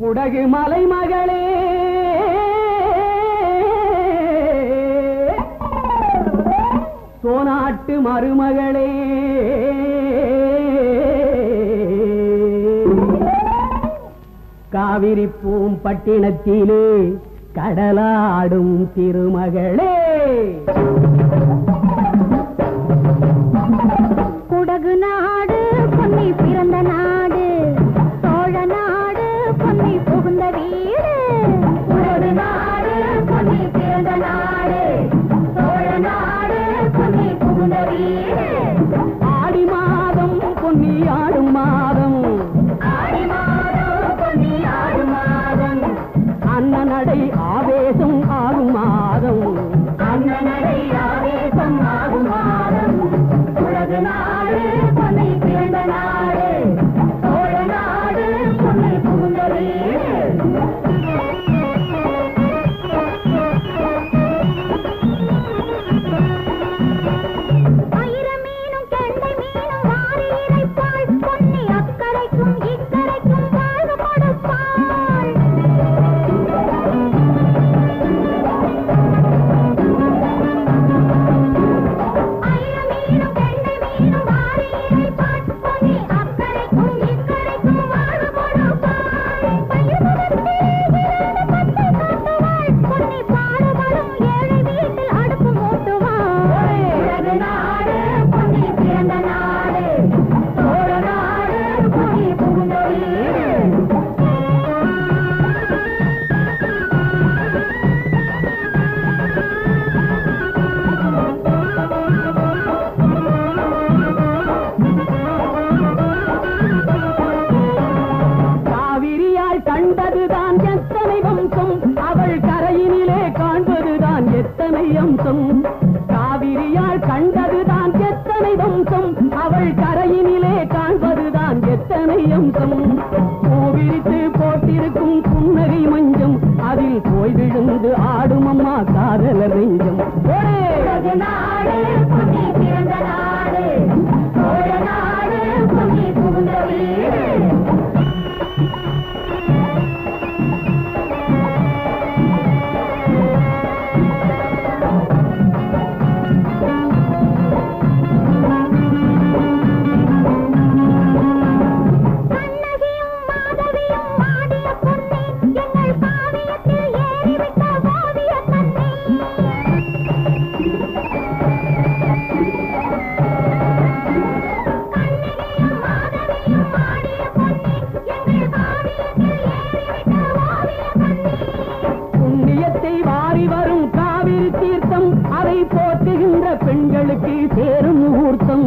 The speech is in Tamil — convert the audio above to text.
குடகு மலை மகளே. சோனாட்டு மருமகளே. காவிரி பூம்பட்டினத்திலே கடலாடும் திருமகளே. குடகு நாடு பொன்னி பிறந்த நாடு. சோழ நாடு பொன்னி புகுந்த வீடு. குடகு நாடு பொன்னி பிறந்த நாடு. சோழ நாடு பொன்னி புகுந்த வீடு. ஆடி மாதம் பொன்னி ஆடும் மாதம் cada um. வம்சம் காவிரியால் கண்டதுதான் எத்தனை வம்சம். அவள் கரையினிலே காண்பதுதான் எத்தனை அம்சம். பூவிரித்து பெண்களுக்கு சேரும் முகூர்த்தம்.